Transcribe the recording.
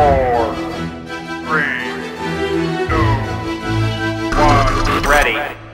four, three, two, one. Ready.